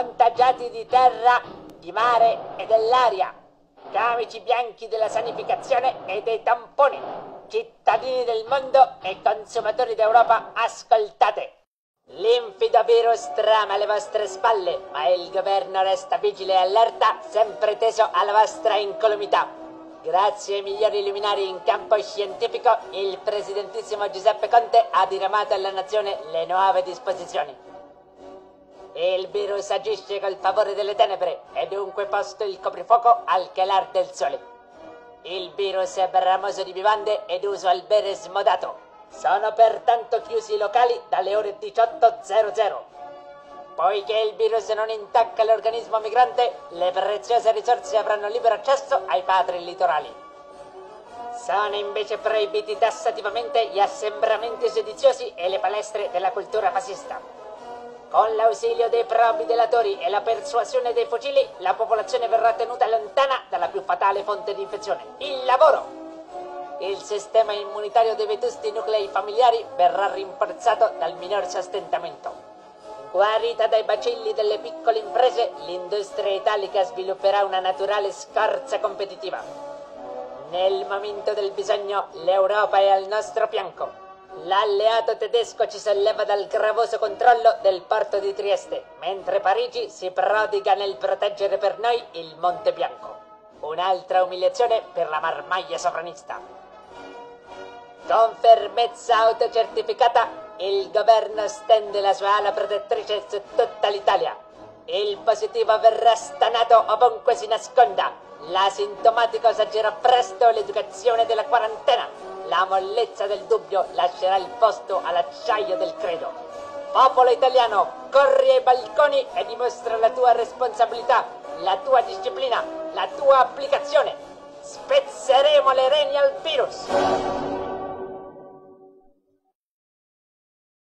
contagiati di terra, di mare e dell'aria, camici bianchi della sanificazione e dei tamponi, cittadini del mondo e consumatori d'Europa, ascoltate! L'infido virus trama alle vostre spalle, ma il governo resta vigile e allerta, sempre teso alla vostra incolumità. Grazie ai migliori luminari in campo scientifico, il presidentissimo Giuseppe Conte ha diramato alla nazione le nuove disposizioni. Il virus agisce col favore delle tenebre e dunque posto il coprifuoco al chelar del sole. Il virus è bramoso di bevande ed uso al bere smodato. Sono pertanto chiusi i locali dalle ore 18.00. Poiché il virus non intacca l'organismo migrante, le preziose risorse avranno libero accesso ai padri litorali. Sono invece proibiti tassativamente gli assembramenti sediziosi e le palestre della cultura fascista. Con l'ausilio dei probi delatori e la persuasione dei fucili, la popolazione verrà tenuta lontana dalla più fatale fonte di infezione, il lavoro. Il sistema immunitario dei vetusti nuclei familiari verrà rinforzato dal minor sostentamento. Guarita dai bacilli delle piccole imprese, l'industria italica svilupperà una naturale scorza competitiva. Nel momento del bisogno, l'Europa è al nostro fianco. L'alleato tedesco ci solleva dal gravoso controllo del porto di Trieste, mentre Parigi si prodiga nel proteggere per noi il Monte Bianco. Un'altra umiliazione per la marmaglia sovranista. Con fermezza autocertificata, il governo stende la sua ala protettrice su tutta l'Italia. Il positivo verrà stanato ovunque si nasconda. L'asintomatico assaggerà presto l'educazione della quarantena. La mollezza del dubbio lascerà il posto all'acciaio del credo. Popolo italiano, corri ai balconi e dimostra la tua responsabilità, la tua disciplina, la tua applicazione. Spezzeremo le reni al virus.